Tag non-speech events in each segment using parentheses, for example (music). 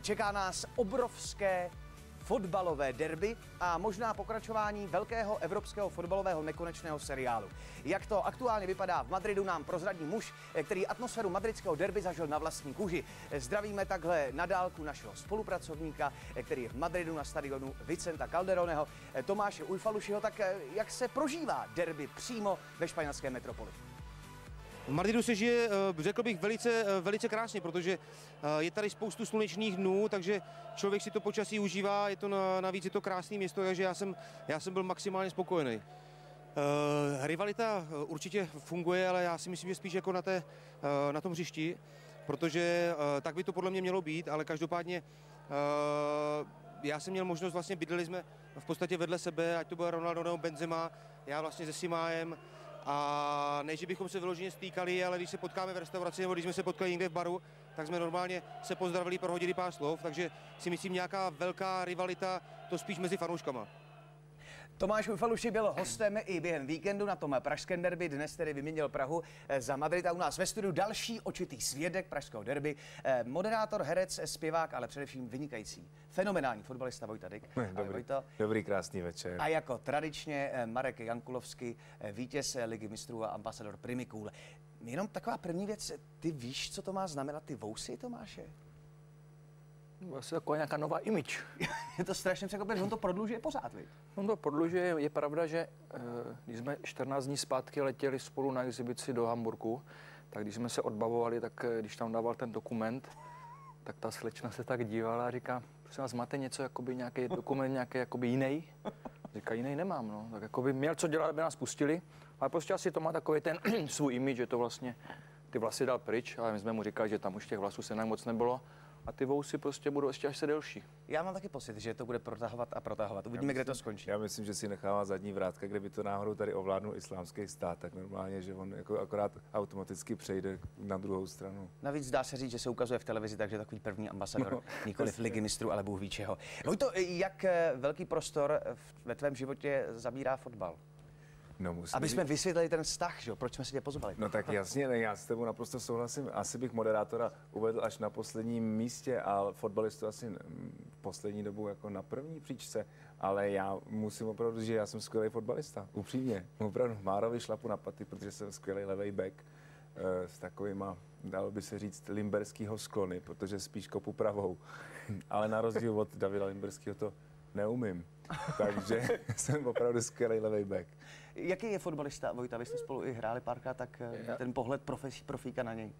Čeká nás obrovské fotbalové derby a možná pokračování velkého evropského fotbalového nekonečného seriálu. Jak to aktuálně vypadá v Madridu, nám prozradí muž, který atmosféru madridského derby zažil na vlastní kůži. Zdravíme takhle na dálku našeho spolupracovníka, který je v Madridu na stadionu Vicenta Calderoneho, Tomáše Ujfalušiho. Tak jak se prožívá derby přímo ve španělské metropoli? V Madridu se žije, eh, řekl bych, velice, eh, velice krásně, protože eh, je tady spoustu slunečných dnů, takže člověk si to počasí užívá, je to navíc je to krásné město, takže já jsem, já jsem byl maximálně spokojený. Rivalita určitě funguje, ale já si myslím, že spíš jako na, té, na tom hřišti, protože tak by to podle mě mělo být, ale každopádně já jsem měl možnost, vlastně bydleli jsme v podstatě vedle sebe, ať to byl Ronaldo nebo Benzema, já vlastně se Simájem, a ne, že bychom se vyloženě stýkali, ale když se potkáme v restauraci nebo když jsme se potkali někde v baru, tak jsme normálně se pozdravili, prohodili pár slov, takže si myslím nějaká velká rivalita, to spíš mezi fanouškama. Tomáš Ufaluši byl hostem i během víkendu na tom pražském derby, dnes tedy vyměnil Prahu eh, za Madrid a u nás ve studiu další očitý svědek pražského derby, eh, moderátor, herec, zpěvák, ale především vynikající, fenomenální fotbalista Vojta Dyk. Dobrý, Vojto. dobrý, krásný večer. A jako tradičně eh, Marek Jankulovský, vítěz Ligy mistrů a ambasador Primikůl. Jenom taková první věc, ty víš, co to má znamenat ty vousy, Tomáše? Vlastně jako nějaká nová image. (laughs) je to strašně překvapivé, on to prodlužuje pořád, víš? On to prodlužuje, je pravda, že eh, když jsme 14 dní zpátky letěli spolu na exibici do Hamburgu, tak když jsme se odbavovali, tak eh, když tam dával ten dokument, tak ta slečna se tak dívala a říká, prosím vás, máte něco, jakoby nějaký dokument, nějaký jakoby jiný? Říká, jiný nemám, no. Tak jakoby měl co dělat, aby nás pustili, ale prostě asi to má takový ten (clears throat) svůj image, že to vlastně ty vlasy dal pryč, ale my jsme mu říkali, že tam už těch vlasů se nám moc nebylo a ty vousy prostě budou ještě až se delší. Já mám taky pocit, že to bude protahovat a protahovat. Uvidíme, myslím, kde to skončí. Já myslím, že si nechává zadní vrátka, kdyby to náhodou tady ovládnul islámský stát, tak normálně, že on jako akorát automaticky přejde na druhou stranu. Navíc dá se říct, že se ukazuje v televizi, takže takový první ambasador, no, nikoli v ligy mistrů, ale Bůh ví čeho. to, jak eh, velký prostor ve tvém životě zabírá fotbal? No, musím Aby jsme vysvětlili ten vztah, že? proč jsme si tě pozvali. No tak jasně, ne, já s tebou naprosto souhlasím. Asi bych moderátora uvedl až na posledním místě a fotbalistu asi v poslední dobu jako na první příčce, ale já musím opravdu říct, že já jsem skvělý fotbalista, upřímně. Opravdu Márovi šlapu na paty, protože jsem skvělý levý back eh, s takovýma, dalo by se říct, limberskýho sklony, protože spíš kopu pravou. (laughs) Ale na rozdíl od Davida Limberského to neumím. Takže (laughs) jsem opravdu skvělý levý back. Jaký je fotbalista Vojta? Vy jste spolu i hráli párkrát, tak eh, Já. ten pohled profesí, profíka na něj.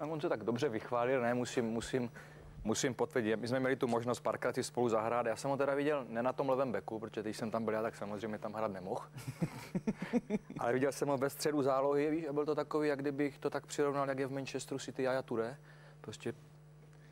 A on se tak dobře vychválil, ne, musím, musím, musím potvrdit. My jsme měli tu možnost párkrát si spolu zahrát. Já jsem ho teda viděl ne na tom levém beku, protože když jsem tam byl já, tak samozřejmě tam hrát nemohl. (laughs) Ale viděl jsem ho ve středu zálohy, víš, a byl to takový, jak kdybych to tak přirovnal, jak je v Manchesteru City Jaja Touré. Prostě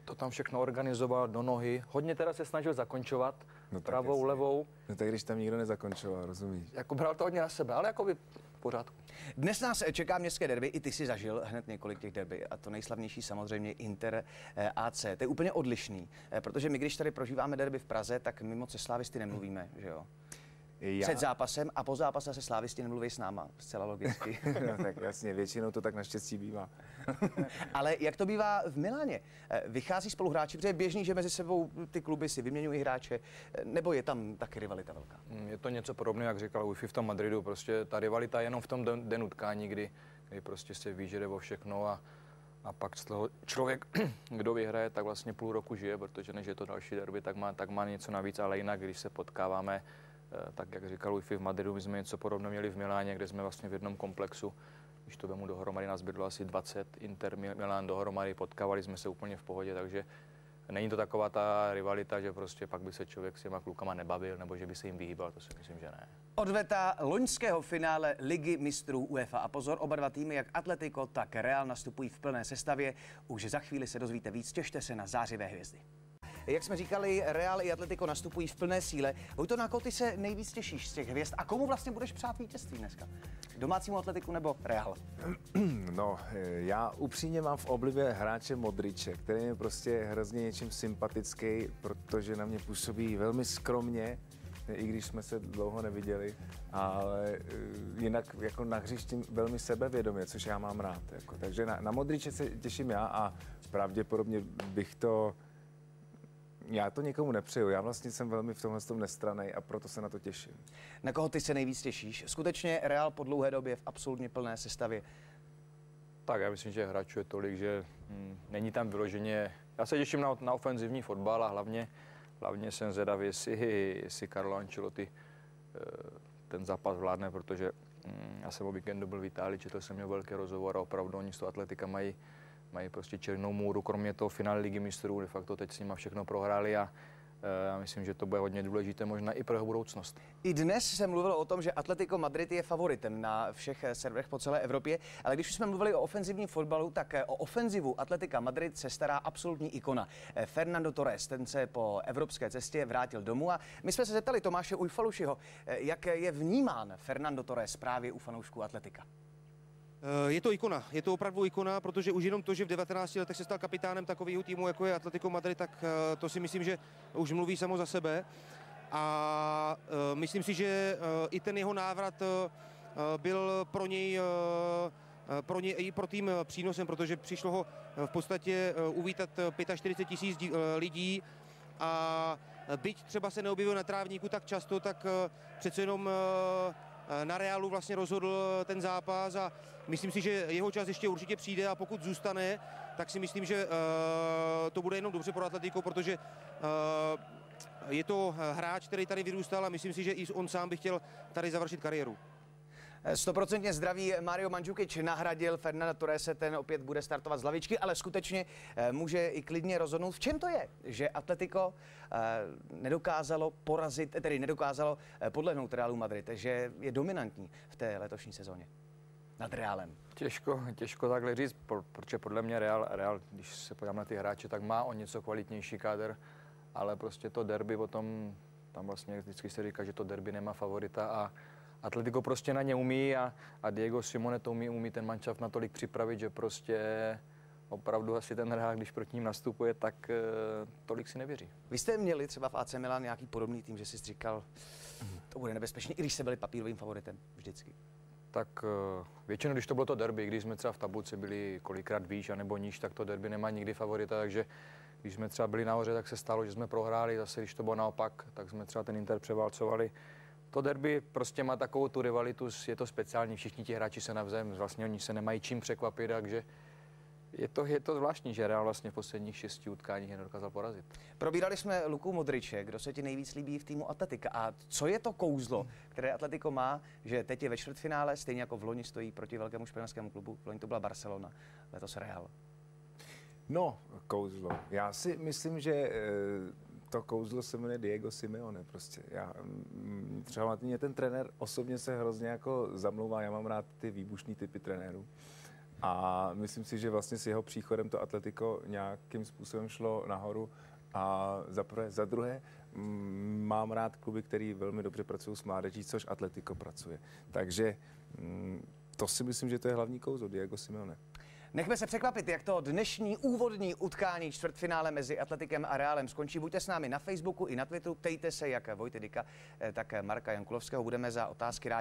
to tam všechno organizoval do nohy. Hodně teda se snažil zakončovat no pravou, jasný. levou. No tak když tam nikdo nezakončoval, rozumíš? Jako bral to hodně na sebe, ale jako by pořádku. Dnes nás čeká městské derby, i ty si zažil hned několik těch derby a to nejslavnější samozřejmě Inter eh, AC. To je úplně odlišný, eh, protože my když tady prožíváme derby v Praze, tak mimo Ceslavisty nemluvíme, že jo? Já... před zápasem a po zápase se slávisti nemluví s náma, zcela logicky. (laughs) no, tak jasně, většinou to tak naštěstí bývá. (laughs) Ale jak to bývá v Miláně? Eh, vychází spoluhráči, protože je běžný, že mezi sebou ty kluby si vyměňují hráče, eh, nebo je tam taky rivalita velká? Mm, je to něco podobného, jak říkal Wi-Fi v tom Madridu, prostě ta rivalita je jenom v tom den utkání, kdy, kdy prostě se ví, že jde o všechno a a pak z toho člověk, (clears throat) kdo vyhraje, tak vlastně půl roku žije, protože než je to další derby, tak má, tak má něco navíc, ale jinak, když se potkáváme tak jak říkal Wi-Fi v Madridu, my jsme něco podobného měli v Miláně, kde jsme vlastně v jednom komplexu, když to vemu dohromady, nás bydlo asi 20 Inter Milán dohromady, potkávali jsme se úplně v pohodě, takže není to taková ta rivalita, že prostě pak by se člověk s těma klukama nebavil, nebo že by se jim vyhýbal, to si myslím, že ne. Odveta loňského finále Ligy mistrů UEFA a pozor, oba dva týmy, jak Atletico, tak Real nastupují v plné sestavě. Už za chvíli se dozvíte víc, těšte se na zářivé hvězdy. Jak jsme říkali, Real i Atletico nastupují v plné síle. Vojto, na koho ty se nejvíc těšíš z těch hvězd a komu vlastně budeš přát vítězství dneska? Domácímu Atletiku nebo Real? (clears throat) No, já upřímně mám v oblibě hráče Modriče, který je prostě hrozně něčím sympatický, protože na mě působí velmi skromně, i když jsme se dlouho neviděli, ale eh, jinak jako na hřišti velmi sebevědomě, což já mám rád. Jako. Takže na, na Modriče se těším já a pravděpodobně bych to já to nikomu nepřeju. Já vlastně jsem velmi v tomhle tom nestranej a proto se na to těším. Na koho ty se nejvíc těšíš? Skutečně Real po dlouhé době v absolutně plné sestavě. Tak já myslím, že hráčů je tolik, že hm, není tam vyloženě... Já se těším na, na ofenzivní fotbal a hlavně, hlavně jsem zvědavý, jestli, jestli Carlo Ancelotti eh, ten zápas vládne, protože hm, já jsem o víkendu byl v Itálii, četl jsem měl velký rozhovor a opravdu oni z toho atletika mají, mají prostě černou můru, kromě toho finále ligy mistrů, de facto teď s nimi všechno prohráli a Eh, já myslím, že to bude hodně důležité možná i pro jeho budoucnost. I dnes se mluvilo o tom, že Atletico Madrid je favoritem na všech eh, serverech po celé Evropě, ale když jsme mluvili o ofenzivním fotbalu, tak eh, o ofenzivu Atletika Madrid se stará absolutní ikona. Fernando Torres, ten se po evropské cestě vrátil domů a my jsme se zeptali Tomáše Ujfalušiho, jak je vnímán Fernando Torres právě u fanoušků Atletika. Eh, je to ikona, je to opravdu ikona, protože už jenom to, že v 19 letech se stal kapitánem takového týmu, jako je Atletico Madrid, tak eh, to si myslím, že už mluví samo za sebe. A eh, myslím si, že i ten jeho návrat byl pro něj pro ně i pro tým přínosem, protože přišlo ho v podstatě uvítat 45 tisíc lidí a byť třeba se neobjevil na trávníku tak často, tak přece jenom na Realu vlastně rozhodl ten zápas a myslím si, že jeho čas ještě určitě přijde a pokud zůstane, tak si myslím, že to bude jenom dobře pro Atletico, protože je to hráč, který tady vyrůstal a myslím si, že i on sám by chtěl tady završit kariéru. Stoprocentně zdravý Mario Mandžukič nahradil Fernanda Torrese, ten opět bude startovat z lavičky, ale skutečně eh, může i klidně rozhodnout. V čem to je, že Atletico eh, nedokázalo porazit, tedy nedokázalo eh, podlehnout Realu Madrid, že je dominantní v té letošní sezóně nad Realem? Těžko, těžko takhle říct, protože podle mě Real, Real, když se podívám na ty hráče, tak má o něco kvalitnější kádr, ale prostě to derby potom, tam vlastně vždycky se říká, že to derby nemá favorita a Atletico prostě na ně umí a, a Diego Simone to umí, umí ten mančav natolik připravit, že prostě opravdu asi ten hráč, když proti ním nastupuje, tak uh, tolik si nevěří. Vy jste měli třeba v AC Milan nějaký podobný tým, že jsi říkal, to bude nebezpečný, i když jste byli papírovým favoritem vždycky? Tak uh, většinou, když to bylo to derby, když jsme třeba v tabulce byli kolikrát výš nebo níž, tak to derby nemá nikdy favorita, takže když jsme třeba byli nahoře, tak se stalo, že jsme prohráli, zase když to bylo naopak, tak jsme třeba ten Inter převálcovali to derby prostě má takovou tu rivalitu, je to speciální, všichni ti hráči se navzájem, vlastně oni se nemají čím překvapit, takže je to, je to zvláštní, že Real vlastně v posledních šesti utkáních je nedokázal porazit. Probírali jsme Luku Modriče, kdo se ti nejvíc líbí v týmu Atletika. A co je to kouzlo, které Atletico má, že teď je ve čtvrtfinále, stejně jako v loni stojí proti velkému španělskému klubu, v loni to byla Barcelona, letos Real. No, kouzlo. Já si myslím, že e, to kouzlo se jmenuje Diego Simeone. Prostě já, mm, třeba mě ten trenér osobně se hrozně jako zamlouvá. Já mám rád ty výbušný typy trenérů. A myslím si, že vlastně s jeho příchodem to Atletico nějakým způsobem šlo nahoru. A za, prvé, za druhé, mm, mám rád kluby, který velmi dobře pracují s mládeží, což Atletico pracuje. Takže mm, to si myslím, že to je hlavní kouzlo Diego Simeone. Nechme se překvapit, jak to dnešní úvodní utkání čtvrtfinále mezi Atletikem a Reálem skončí. Buďte s námi na Facebooku i na Twitteru, ptejte se jak Vojty Dika, eh, tak Marka Jankulovského. Budeme za otázky rádi.